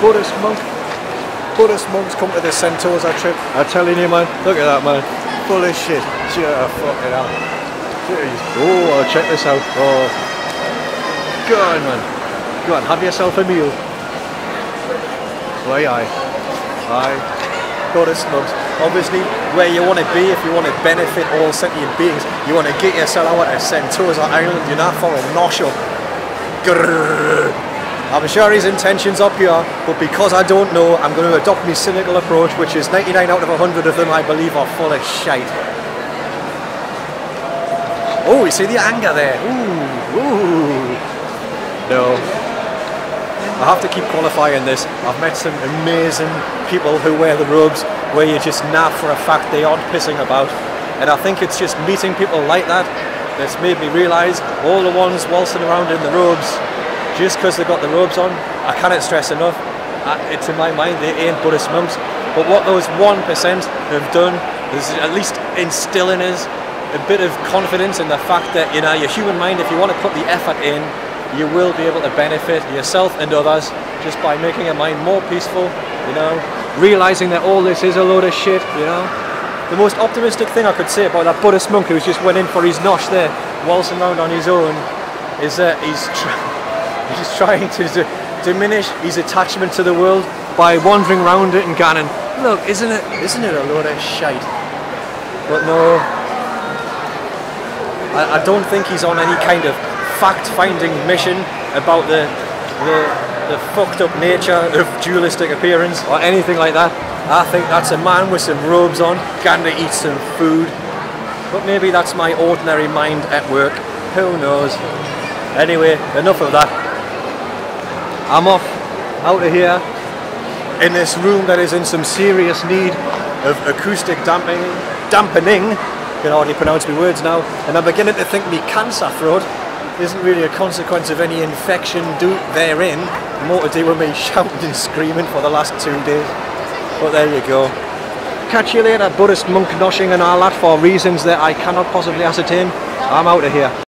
Buddhist monk. Buddhist monks come to the Sentosa trip. I'm telling you, man. Look at that, man. Full of shit. Sure, fucking hell. Jeez. Oh, check this out. Oh. Go on, man. Go on, have yourself a meal. Why, aye. Aye. Buddhist monks. Obviously, where you want to be, if you want to benefit all sentient beings, you want to get yourself out of Sentosa Island, you're not for a nosh up. Grrr. I'm sure his intentions are pure, but because I don't know, I'm going to adopt my cynical approach, which is 99 out of 100 of them I believe are full of shite. Oh, you see the anger there? Ooh, ooh. No. I have to keep qualifying this. I've met some amazing people who wear the robes where you just know for a fact they aren't pissing about. And I think it's just meeting people like that that's made me realise all the ones waltzing around in the robes just because they've got the robes on, I cannot stress enough, uh, it's in my mind they ain't Buddhist monks. But what those 1% have done is at least instill in us a bit of confidence in the fact that, you know, your human mind, if you want to put the effort in, you will be able to benefit yourself and others just by making your mind more peaceful, you know, realizing that all this is a load of shit, you know. The most optimistic thing I could say about that Buddhist monk who's just went in for his nosh there, waltzing around on his own, is that he's He's just trying to diminish his attachment to the world by wandering around it and going, look, isn't it, isn't it a load of shite? But no, I, I don't think he's on any kind of fact-finding mission about the, the the fucked up nature of dualistic appearance or anything like that. I think that's a man with some robes on, going to eat some food. But maybe that's my ordinary mind at work. Who knows? Anyway, enough of that. I'm off out of here in this room that is in some serious need of acoustic damping, dampening. Can hardly pronounce my words now, and I'm beginning to think me cancer throat isn't really a consequence of any infection do therein, more to do with me shouting and screaming for the last two days. But there you go. Catch you later, Buddhist monk noshing and all that for reasons that I cannot possibly ascertain. I'm out of here.